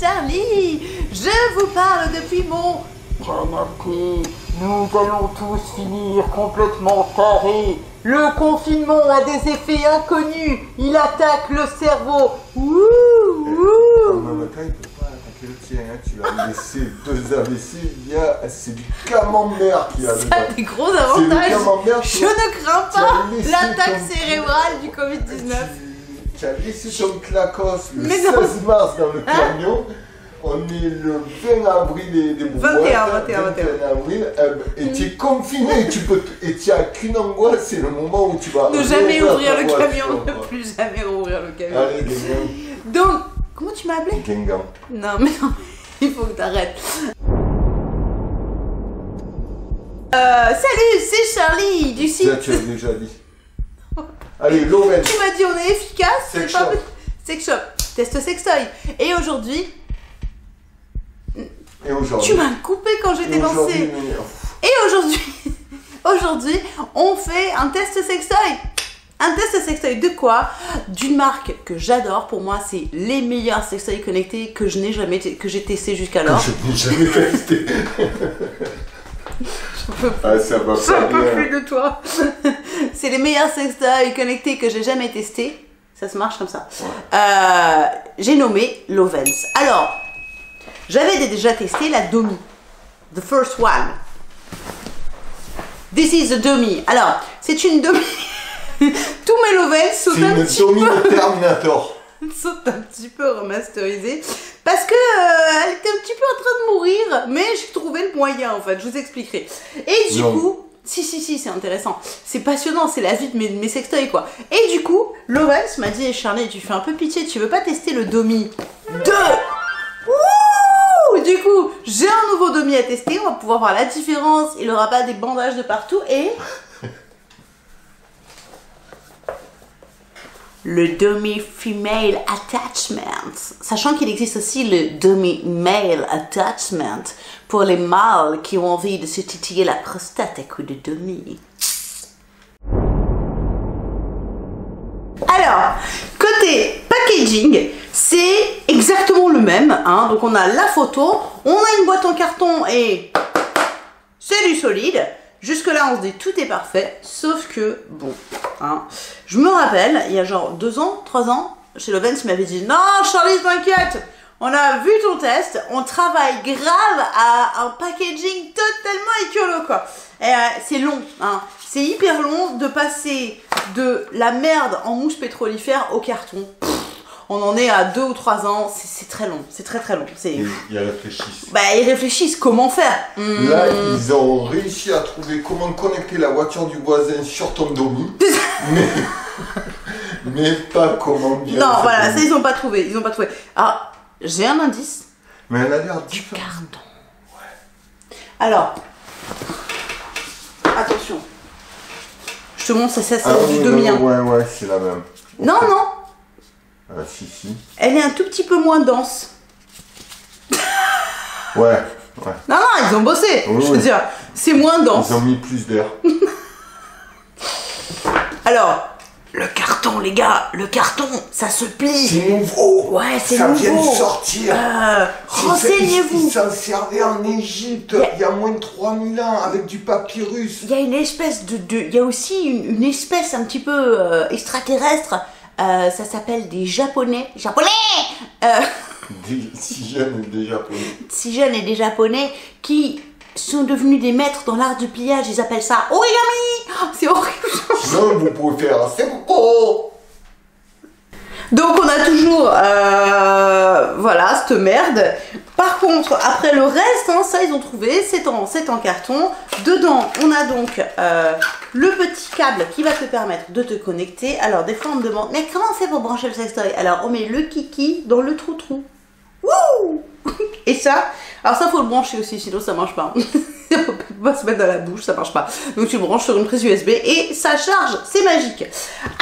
Charlie. Je vous parle depuis mon Remarquez, nous allons tous finir complètement tarés. Le confinement a des effets inconnus. Il attaque le cerveau. Ouh, ouh. En même temps, il peut pas attaquer le tien. hein. Tu l'as laissé deux AVC. Il y a... C'est du camembert qu'il y a Ça a des gros C'est avantages. le camembert. tu Je ne crains as pas l'attaque cérébrale du Covid-19. Tu, tu as laissé ton clacos le Mais 16 non. mars dans le Hein camion. On est le 20 avril des, des 21, boîtes, 21, 21 avril, euh, et tu es confiné, tu peux, et tu as qu'une angoisse, c'est le moment où tu vas Ne jamais ouvrir le camion, ne plus jamais ouvrir le camion. Allez. Donc, comment tu m'as appelé? Guingamp. Non, mais non, il faut que t'arrêtes. Euh, salut, c'est Charlie du Ça, site. tu as déjà dit. Allez. Tu m'as dit on est efficace, Sex c'est pas shop. Sex shop, test sextoy. Et aujourd'hui, Et aujourd'hui tu m'as coupé quand j'étais lancée. Et aujourd'hui, aujourd'hui, on fait un test sextoy. Un test sextoy de quoi? D'une marque que j'adore. Pour moi, c'est les meilleurs sextoys connectés que je n'ai jamais que j'ai testé jusqu'alors. Je n'ai jamais testé. ah, ça va J'en pas peux bien. plus de toi. C'est les meilleurs sextoys connectés que j'ai jamais testés. Ça se marche comme ça. Euh, j'ai nommé Lovens. Alors, j'avais déjà testé la Domi. The first one. This is the Domi. Alors, c'est une Domi. Tous mes Lovens sont un une petit peu Domino Terminator. sont un petit peu remasterisées parce que euh, elle était un petit peu en train de mourir, mais j'ai trouvé le moyen en fait. Je vous expliquerai. Et du Non. coup, si si si, c'est intéressant, c'est passionnant, c'est la vie de mes, sextoys quoi. Et du coup, Lawrence m'a dit, Charlie, tu fais un peu pitié, tu veux pas tester le Domi 2 Ouh du coup, j'ai un nouveau Domi à tester, on va pouvoir voir la différence, il aura pas des bandages de partout et le demi-female attachment. Sachant qu'il existe aussi le demi-male attachment pour les mâles qui ont envie de se titiller la prostate à coups de demi. Alors, côté packaging, c'est exactement le même. hein. Donc on a la photo, on a une boîte en carton et c'est du solide. Jusque-là, on se dit tout est parfait, sauf que, bon, hein, je me rappelle, il y a genre deux ans, trois ans, chez Lovens, il m'avait dit Non, Charlie, t'inquiète, on a vu ton test, on travaille grave à un packaging totalement écolo, quoi. Euh, c'est long, hein, c'est hyper long de passer de la merde en mousse pétrolifère au carton. On en est à deux ou trois ans, c'est très long, c'est très très long. Ils réfléchissent. Bah, ils réfléchissent comment faire? Hmm. Là, ils ont réussi à trouver comment connecter la voiture du voisin sur ton domi, mais, mais pas comment bien. Non, voilà, ça ils ont pas trouvé, ils ont pas trouvé. Alors, j'ai un indice. Mais elle a l'air différente. Carton. Alors, attention. Je te montre, ça, ça, c'est Ah, du demi. ouais, ouais, ouais, c'est la même. Non, non, Ah, si, si. elle est un tout petit peu moins dense. Ouais, ouais. Non, non, ils ont bossé. Oui, je veux oui. dire, c'est moins dense. Ils ont mis plus d'air. Alors, le carton, les gars, le carton, ça se plie. C'est nouveau Ouais, c'est Ça vient de nouveau. sortir Euh, Renseignez-vous. S'en servaient en Égypte il y a moins de 3000 ans avec du papyrus. Il y a une espèce de, de- il y a aussi une, une espèce un petit peu euh, extraterrestre. Euh, ça s'appelle des japonais. Japonais. Euh, Des, si jeunes et des japonais. si jeunes et des japonais qui sont devenus des maîtres dans l'art du pliage. Ils appellent ça origami. Oh, c'est horrible. Sinon, vous pouvez faire beau Donc on a toujours, euh, voilà, cette merde. Par contre, après le reste, hein, ça ils ont trouvé, c'est en, c'est en carton. Dedans, on a donc euh, le petit câble qui va te permettre de te connecter. Alors des fois on me demande, mais comment fait pour brancher le sextoy? Alors on met le kiki dans le trou-trou. Wouh Et ça, alors ça faut le brancher aussi, sinon ça marche pas. on peut pas se mettre dans la bouche, ça marche pas. Donc tu le branches sur une prise USB et ça charge, c'est magique.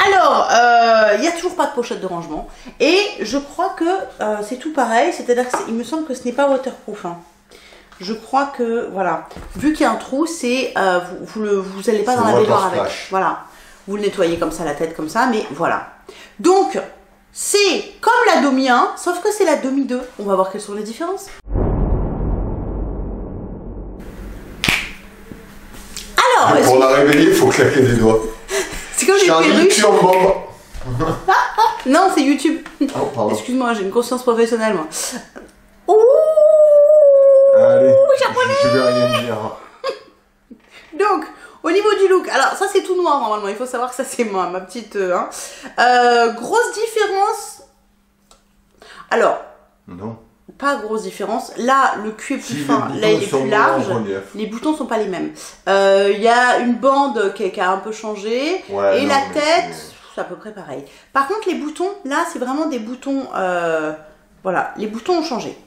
Alors, euh, il n'y a toujours pas de pochette de rangement. Et je crois que euh, c'est tout pareil, c'est-à-dire qu'il me semble que ce n'est pas waterproof. hein. Je crois que, voilà, vu qu'il y a un trou, c'est euh, vous, vous, le- vous allez pas dans la baignoire avec. Voilà. Vous le nettoyez comme ça, la tête comme ça, mais voilà. Donc, c'est comme la Domi 1, sauf que c'est la Domi 2. On va voir quelles sont les différences. Alors, Pour la réveiller, il faut claquer des doigts. c'est comme les perruques. Non, c'est YouTube. Oh. Excuse-moi, j'ai une conscience professionnelle, moi. Ouh Allez, japonais je vais rien dire. Donc, au niveau du look, alors ça c'est tout noir normalement, il faut savoir que ça c'est moi, ma petite... euh, hein. Euh, grosse différence... Alors, Non. Pas grosse différence. Là, le cul est plus Si, fin, là il est plus large. Les boutons sont pas les mêmes. Euh, Il y a une bande qui, qui a un peu changé. Ouais, et non, la tête, c'est- c'est à peu près pareil. Par contre, les boutons, là, c'est vraiment des boutons. euh, voilà, les boutons ont changé.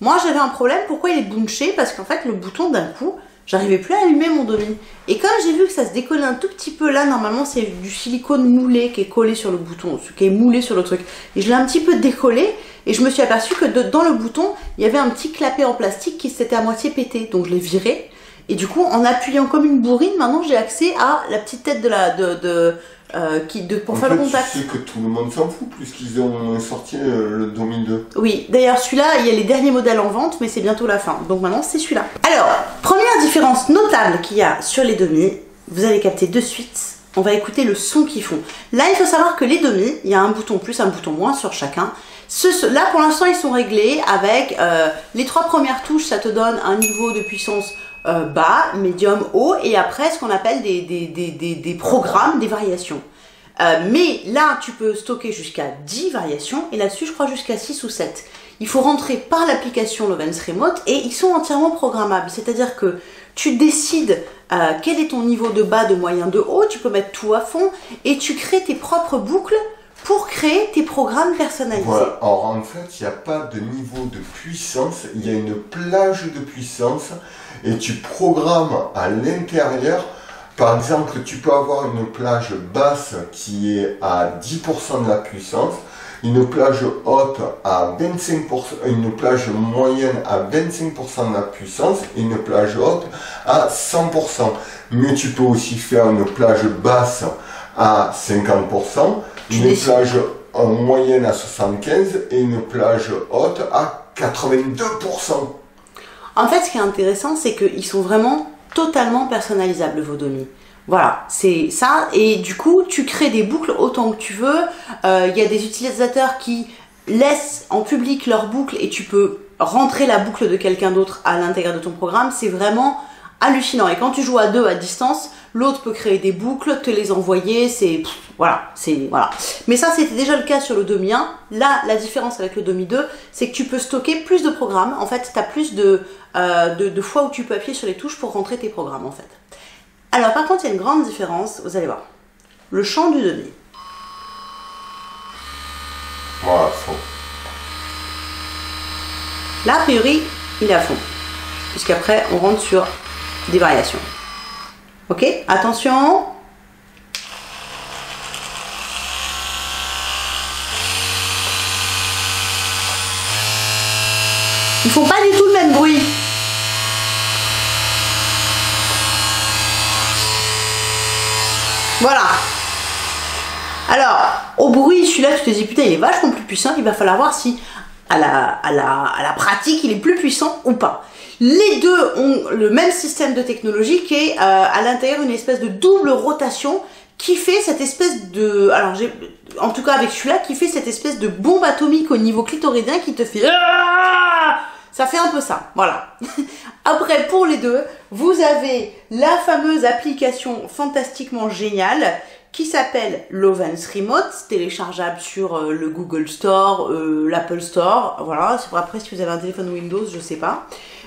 Moi, j'avais un problème. Pourquoi il est bunché? Parce qu'en fait, le bouton, d'un coup, j'arrivais plus à allumer mon domi. Et comme j'ai vu que ça se décollait un tout petit peu là, normalement, c'est du silicone moulé qui est collé sur le bouton, qui est moulé sur le truc. Et je l'ai un petit peu décollé. Et je me suis aperçue que de- dans le bouton, il y avait un petit clapet en plastique qui s'était à moitié pété. Donc je l'ai viré. Et du coup, en appuyant comme une bourrine, maintenant j'ai accès à la petite tête de la de, de euh, qui de pour En faire fait, le contact. tu sais que tout le monde s'en fout puisqu'ils ont sorti euh, le Domi 2. Oui, d'ailleurs celui-là, il y a les derniers modèles en vente, mais c'est bientôt la fin. Donc maintenant, c'est celui-là. Alors, première différence notable qu'il y a sur les demi, vous allez capter de suite. On va écouter le son qu'ils font. Là, il faut savoir que les demi, il y a un bouton plus, un bouton moins sur chacun. Ce, là, pour l'instant, ils sont réglés avec euh, les trois premières touches, ça te donne un niveau de puissance euh, bas, médium, haut, et après ce qu'on appelle des, programmes, des variations. Euh, mais là, tu peux stocker jusqu'à 10 variations, et là-dessus, je crois jusqu'à 6 ou 7. Il faut rentrer par l'application Lovens Remote, et ils sont entièrement programmables. C'est-à-dire que tu décides quel est ton niveau de bas, de moyen, de haut, tu peux mettre tout à fond, et tu crées tes propres boucles pour créer tes programmes personnalisés. Alors en fait, il n'y a pas de niveau de puissance, il y a une plage de puissance et tu programmes à l'intérieur. Par exemple, tu peux avoir une plage basse qui est à 10% de la puissance, une plage haute à 25%, une plage moyenne à 25% de la puissance et une plage haute à 100%. Mais tu peux aussi faire une plage basse à 50%, Tu une décides. plage en moyenne à 75 et une plage haute à 82%. En fait, ce qui est intéressant, c'est qu'ils sont vraiment totalement personnalisables, vos domis. Voilà, c'est ça. Et du coup, tu crées des boucles autant que tu veux. Euh, Il y a des utilisateurs qui laissent en public leurs boucles et tu peux rentrer la boucle de quelqu'un d'autre à l'intérieur de ton programme. C'est vraiment hallucinant. Et quand tu joues à deux à distance, l'autre peut créer des boucles, te les envoyer. C'est voilà, c'est voilà. Mais ça, c'était déjà le cas sur le Domi 1. Là, la différence avec le Domi 2, c'est que tu peux stocker plus de programmes. En fait, tu as plus de, euh, de, de fois où tu peux appuyer sur les touches pour rentrer tes programmes, en fait. Alors, par contre, il y a une grande différence. Vous allez voir. Le chant du Domi. Voilà, faux. Là, a priori, il est à fond. Puisqu'après, on rentre sur des variations. Ok? Attention. Ils font pas du tout le même bruit. Voilà. Alors, au bruit, celui-là, tu te dis, putain, il est vachement plus puissant. Il va falloir voir si, à la pratique, il est plus puissant ou pas. Les deux ont le même système de technologie qui est euh, à l'intérieur une espèce de double rotation qui fait cette espèce de. Alors, j'ai. En tout cas, avec celui-là, qui fait cette espèce de bombe atomique au niveau clitoridien qui te fait. Ah Ça fait un peu ça, voilà. Après, pour les deux, vous avez la fameuse application fantastiquement géniale qui s'appelle Lovens Remote, téléchargeable sur euh, le Google Store, euh, l'Apple Store, voilà, après si vous avez un téléphone Windows, je sais pas.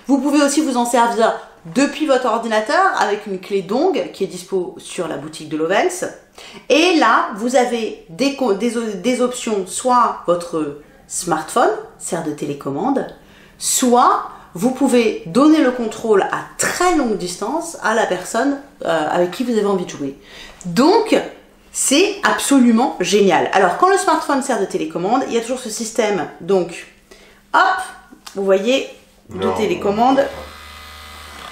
Vous pouvez aussi vous en servir depuis votre ordinateur avec une clé Dong qui est dispo sur la boutique de Lovens. Et là, vous avez des, des options, soit votre smartphone sert de télécommande, soit vous pouvez donner le contrôle à très longue distance à la personne euh, avec qui vous avez envie de jouer. Donc, c'est absolument génial. Alors, quand le smartphone sert de télécommande, il y a toujours ce système. Donc, hop, vous voyez, de télécommande.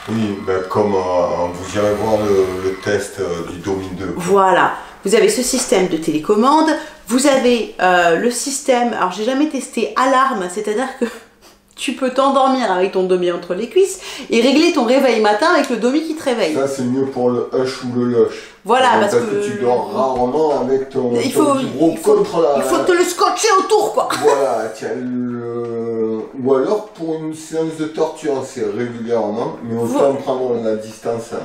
Oui, ben, comme euh, vous irez voir le, le test euh, du Domi 2. Voilà. vous avez ce système de télécommande, vous avez euh, le système, alors j'ai jamais testé alarme, c'est-à-dire que tu peux t'endormir avec ton domi entre les cuisses et régler ton réveil matin avec le domi qui te réveille. Ça, c'est mieux pour le hush ou le lush. Voilà, parce que- tu dors rarement avec ton, Il ton faut, vibro il faut, contre la... il faut te le scotcher autour quoi. Voilà, tiens, le... Ou alors pour une séance de torture, c'est régulièrement, mais autant prendre la distance, hein,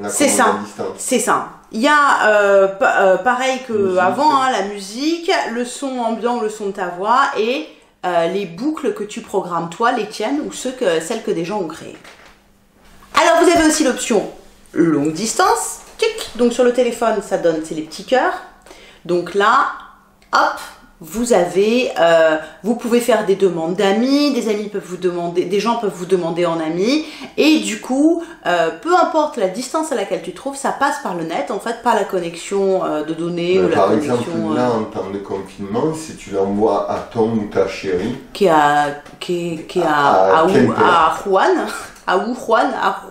la C'est ça. C'est ça. Il y a euh, euh, pareil que Musique. avant hein, la musique, le son ambiant, le son de ta voix et euh, les boucles que tu programmes toi, les tiennes ou ceux que, celles que des gens ont créées. Alors vous avez aussi l'option longue distance. Tic. Donc sur le téléphone, ça donne c'est les petits cœurs. Donc là, hop, vous avez, euh, vous pouvez faire des demandes d'amis, des amis peuvent vous demander, des gens peuvent vous demander en ami, et du coup, euh, peu importe la distance à laquelle tu te trouves, ça passe par le net, en fait, par la connexion euh, de données ou la par connexion exemple, là, en temps de confinement, si tu l'envoies à ton ou ta chérie, qui est à, qui est, qui est à, À à, Ou- Quimper. à Rouen, à Rouen, à,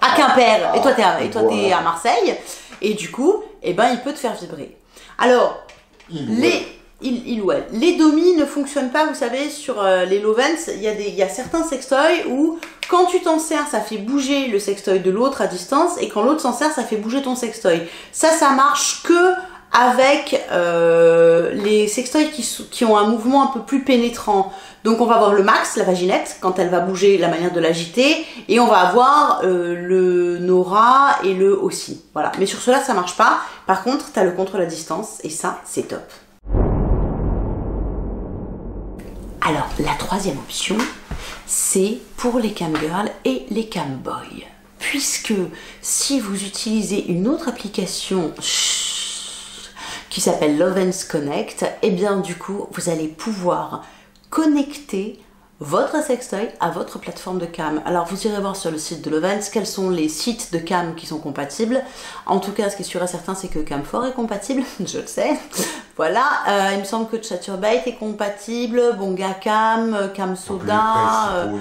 à Quimper, et toi t'es à, et toi, t'es à Marseille, et du coup, eh ben, il peut te faire vibrer. Alors, il Les, il, il ou elle. Les domis ne fonctionnent pas, vous savez, sur euh, les Lovens, il y, a des- il y a certains sextoys où quand tu t'en sers, ça fait bouger le sextoy de l'autre à distance, et quand l'autre s'en sert, ça fait bouger ton sextoy. Ça, ça marche que avec euh, les sextoys qui, ont un mouvement un peu plus pénétrant. Donc on va avoir le max, la vaginette, quand elle va bouger, la manière de l'agiter, et on va avoir euh, le Nora et le aussi. Voilà. Mais sur cela, ça marche pas. Par contre, tu as le contrôle à distance, et ça, c'est top. Alors, la troisième option, c'est pour les camgirls et les camboys. Puisque si vous utilisez une autre application qui s'appelle Lovens Connect, et bien du coup, vous allez pouvoir connecter votre sextoy à votre plateforme de cam. Alors vous irez voir sur le site de Lovens quels sont les sites de cam qui sont compatibles. En tout cas, ce qui est sûr et certain, c'est que Cam4 est compatible, je le sais. Voilà, euh, il me semble que Chaturbate est compatible, Bonga Cam, Cam Soda, euh,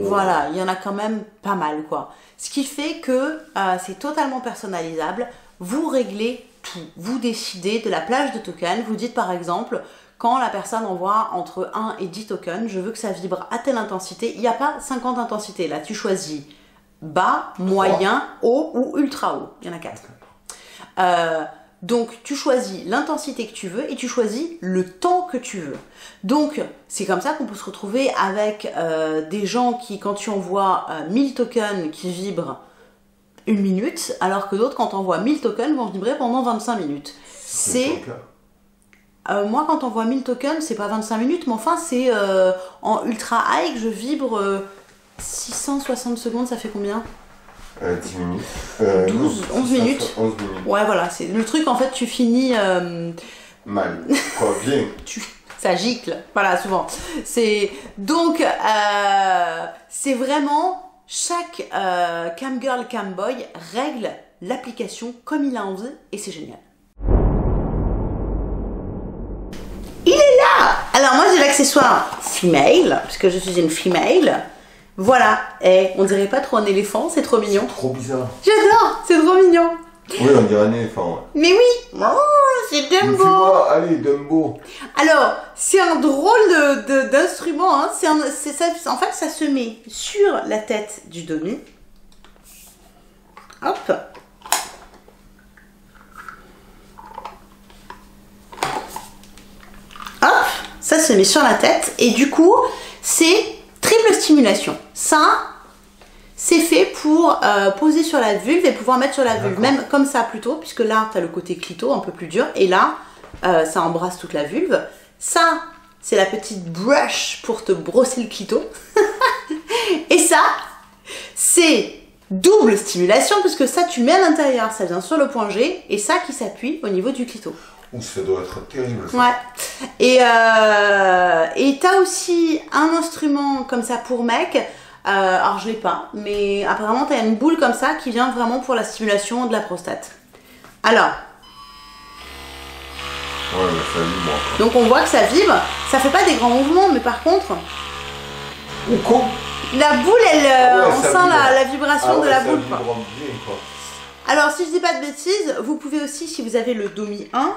voilà, il y en a quand même pas mal quoi. Ce qui fait que euh, c'est totalement personnalisable. Vous réglez tout. Vous décidez de la plage de tokens. Vous dites par exemple, quand la personne envoie entre 1 et 10 tokens, je veux que ça vibre à telle intensité. Il n'y a pas 50 intensités. Là, tu choisis bas, moyen, haut ou ultra haut. Il y en a 4. Euh, donc tu choisis l'intensité que tu veux et tu choisis le temps que tu veux. Donc c'est comme ça qu'on peut se retrouver avec euh, des gens qui, quand tu envoies euh, 1000 tokens qui vibrent une minute, alors que d'autres, quand tu envoies 1000 tokens, vont vibrer pendant 25 minutes. C'est. Euh, moi, quand on voit 1000 tokens, c'est pas 25 minutes, mais enfin, c'est euh, en ultra high que je vibre euh, 660 secondes, ça fait combien? Euh, 10 minutes. Euh, 12, non, 11 ça fait minutes. 11 minutes. Ouais, voilà, c'est le truc, en fait, tu finis. euh, Mal. Quoi, bien. tu, ça gicle, voilà, souvent. C'est donc euh, c'est vraiment chaque euh, camgirl, camboy règle l'application comme il a envie et c'est génial. L'accessoire female puisque je suis une female. Voilà, et on dirait pas trop un éléphant, c'est trop mignon. Trop bizarre. J'adore, c'est trop mignon. Oui, on dirait un éléphant. ouais. Mais oui, oh, c'est Dumbo. vois, allez, Dumbo. Alors, c'est un drôle d'instrument. hein. C'est en fait, ça se met sur la tête du. Hop. Hop, ça se met sur la tête et du coup, c'est triple stimulation. Ça, c'est fait pour euh, poser sur la vulve et pouvoir mettre sur la vulve, même comme ça plutôt, puisque là, tu as le côté clito un peu plus dur, et là, euh, ça embrasse toute la vulve. Ça, c'est la petite brush pour te brosser le clito. et ça, c'est double stimulation, puisque ça, tu mets à l'intérieur, ça vient sur le point G, et ça qui s'appuie au niveau du clito. Ça doit être terrible. ça. Ouais. Et euh, et t'as aussi un instrument comme ça pour mec. Euh, alors je l'ai pas, mais apparemment t'as une boule comme ça qui vient vraiment pour la stimulation de la prostate. Alors, Ouais, mais ça vibre. quoi. donc on voit que ça vibre. Ça fait pas des grands mouvements, mais par contre, Ou con. la boule, elle, euh, Ah ouais, on sent la, vibration Ah de la boule. vibre quoi. bien, quoi. Alors, si je dis pas de bêtises, vous pouvez aussi, si vous avez le Domi 1,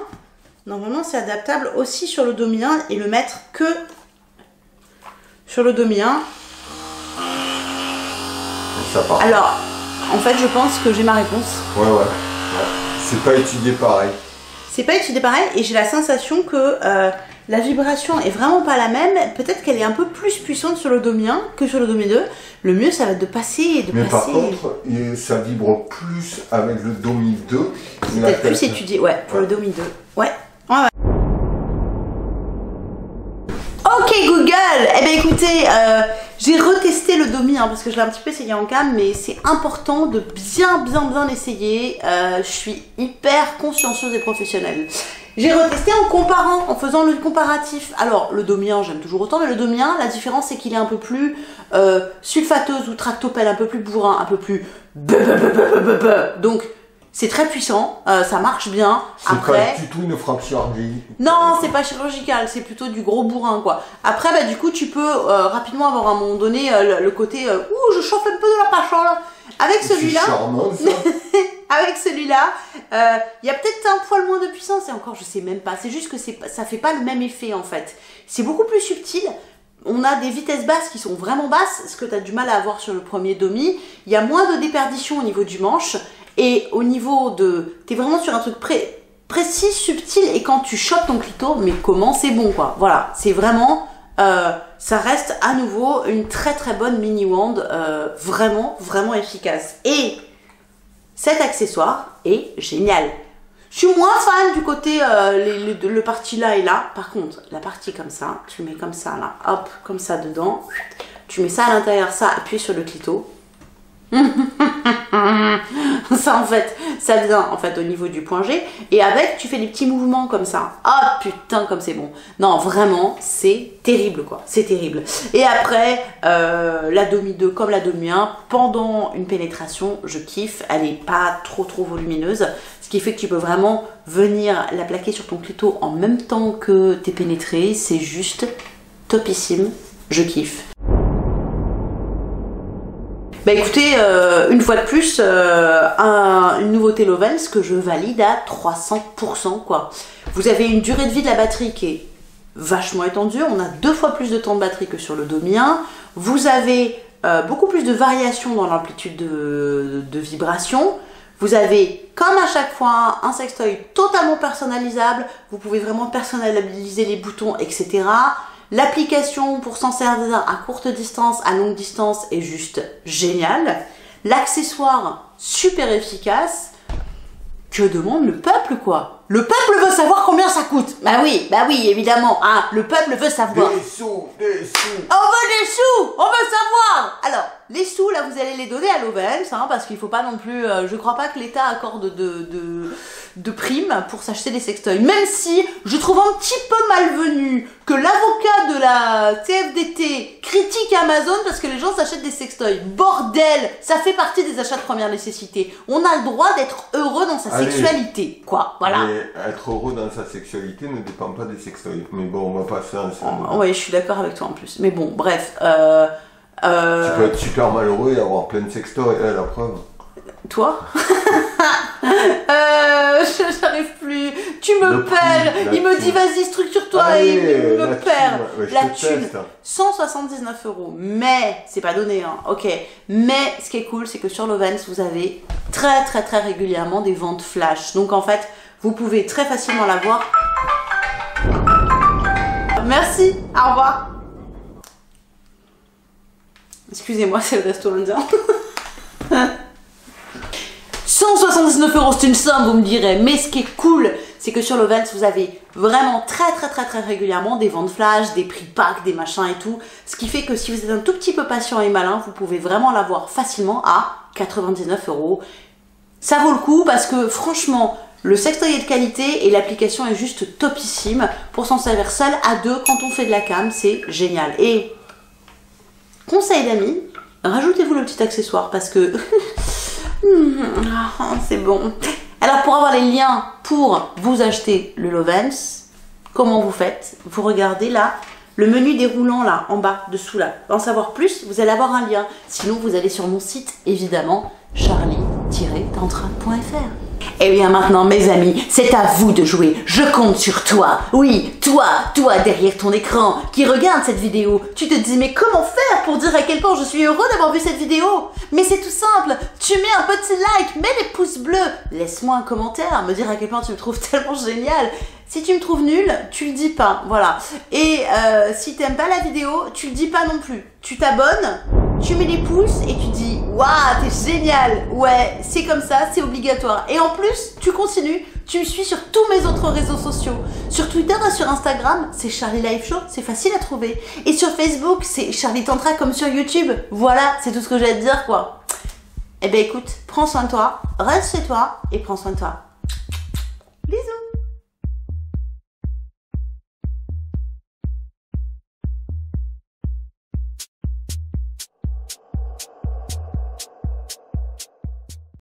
normalement c'est adaptable aussi sur le Domi 1 et le mettre que sur le Domi 1. Ça part. Alors, en fait, je pense que j'ai ma réponse. Ouais, ouais. ouais. C'est pas étudié pareil. C'est pas étudié pareil et j'ai la sensation que euh, la vibration est vraiment pas la même. Peut-être qu'elle est un peu plus puissante sur le Domi 1 que sur le Domi 2. Le mieux, ça va être de passer et de Mais par contre, ça vibre plus avec le Domi 2. C'est peut-être plus étudié, ouais, pour Ouais. le Domi 2. Ouais. Ouais. Ok Google, eh bien écoutez, euh, j'ai retesté le Domi hein, parce que je l'ai un petit peu essayé en cam, mais c'est important de bien bien bien l'essayer. Euh, je suis hyper consciencieuse et professionnelle. J'ai retesté en comparant, en faisant le comparatif. Alors le Domi 1 j'aime toujours autant, mais le Domi 1, la différence c'est qu'il est un peu plus euh, sulfateuse ou tractopelle, un peu plus bourrin, un peu plus donc c'est très puissant, euh, ça marche bien. Après, pas du tout une argile. non, c'est pas chirurgical, c'est plutôt du gros bourrin quoi. Après, bah du coup, tu peux euh, rapidement avoir à un moment donné euh, le, le côté ouh, je chauffe un peu de la pachole. Avec celui-là, avec celui-là, il y a peut-être un poil moins de puissance et encore, je sais même pas. C'est juste que c'est ça fait pas le même effet en fait. C'est beaucoup plus subtil. On a des vitesses basses qui sont vraiment basses, ce que tu as du mal à avoir sur le premier Domi. Il y a moins de déperdition au niveau du manche et au niveau de. T'es vraiment sur un truc pré- précis, subtil et quand tu chopes ton clito, mais comment c'est bon quoi. Voilà, c'est vraiment. euh, ça reste à nouveau une très très bonne mini wand, euh, vraiment vraiment efficace. Et cet accessoire est génial. Je suis moins fan du côté euh, le parti là et là. Par contre, la partie comme ça, tu mets comme ça là, hop, comme ça dedans. Tu mets ça à l'intérieur, ça appuyé sur le clito. ça en fait, ça vient en fait au niveau du point G. Et avec, tu fais des petits mouvements comme ça. Ah putain, comme c'est bon. Non, vraiment, c'est terrible quoi. C'est terrible. Et après, euh, la Domi 2 comme la Domi 1, pendant une pénétration, je kiffe. Elle est pas trop trop volumineuse. Ce qui fait que tu peux vraiment venir la plaquer sur ton clito en même temps que t'es pénétré. C'est juste topissime. Je kiffe. Bah écoutez, euh, une fois de plus, euh, un- une nouveauté Lovens que je valide à 300% quoi. Vous avez une durée de vie de la batterie qui est vachement étendue. On a deux fois plus de temps de batterie que sur le Domi 1. Vous avez euh, beaucoup plus de variations dans l'amplitude de, de vibration. Vous avez, comme à chaque fois, un sextoy totalement personnalisable. Vous pouvez vraiment personnaliser les boutons, etc. L'application pour s'en servir à courte distance, à longue distance est juste géniale. L'accessoire super efficace. Que demande le peuple quoi Le peuple veut savoir combien ça coûte. Bah oui, bah oui, évidemment. Hein, le peuple veut savoir. Des sous, des sous. On veut des sous On veut savoir Alors, les sous, là, vous allez les donner à l'OVELS, hein, parce qu'il faut pas non plus... euh, je crois pas que l'État accorde de, de, de primes pour s'acheter des sextoys. Même si je trouve un petit peu malvenu que l'avocat de la TFDT critique Amazon parce que les gens s'achètent des sextoys. Bordel Ça fait partie des achats de première nécessité. On a le droit d'être heureux dans sa Allez. sexualité, quoi. Voilà. Être heureux dans sa sexualité ne dépend pas des sextoys. Mais bon, on va pas faire un Oh, ouais, je suis d'accord avec toi en plus. Mais bon, bref. Euh, euh, Tu peux être super malheureux et avoir plein de sextoys, eh, la preuve. Toi euh, je- J'arrive plus. Tu me Le prix, perds. la Il me dit vas-y structure-toi et Allez, il me perd. ouais, la thune. teste. 179 euros. Mais c'est pas donné, hein. Ok. Mais ce qui est cool, c'est que sur Lovens, vous avez très très très régulièrement des ventes flash. Donc en fait, vous pouvez très facilement l'avoir. Merci. Au revoir. Excusez-moi, c'est le resto indien. 179 euros, c'est une somme, vous me direz. Mais ce qui est cool, c'est que sur Lovens, vous avez vraiment très très très très régulièrement des ventes flash, des prix pack, des machins et tout. Ce qui fait que si vous êtes un tout petit peu patient et malin, vous pouvez vraiment l'avoir facilement à 99 euros. Ça vaut le coup parce que franchement, le sextoy est de qualité et l'application est juste topissime. Pour s'en servir seul, à deux, quand on fait de la cam, c'est génial. Et conseil d'amis, rajoutez-vous le petit accessoire parce que Hmm, ah, c'est bon. Alors pour avoir les liens pour vous acheter le Lovens, comment vous faites? Vous regardez là le menu déroulant là en bas dessous là. Pour en savoir plus, vous allez avoir un lien. Sinon vous allez sur mon site évidemment charlie charlie-tantra.fr. Et bien maintenant, mes amis, c'est à vous de jouer. Je compte sur toi. Oui, toi, toi derrière ton écran qui regarde cette vidéo. Tu te dis, mais comment faire pour dire à quel point je suis heureux d'avoir vu cette vidéo? Mais c'est tout simple. Tu mets un petit like, mets des pouces bleus. Laisse-moi un commentaire, me dire à quel point tu me trouves tellement génial. Si tu me trouves nul, tu le dis pas, voilà. Et euh, si t'aimes pas la vidéo, tu le dis pas non plus. Tu t'abonnes, tu mets les pouces et tu dis Waouh, t'es génial Ouais, c'est comme ça, c'est obligatoire. Et en plus, tu continues, tu me suis sur tous mes autres réseaux sociaux. Sur Twitter et sur Instagram, c'est Charlie Live Show, c'est facile à trouver. Et sur Facebook, c'est Charlie Tantra comme sur YouTube. Voilà, c'est tout ce que j'ai à te dire quoi. Eh ben écoute, prends soin de toi, reste chez toi et prends soin de toi.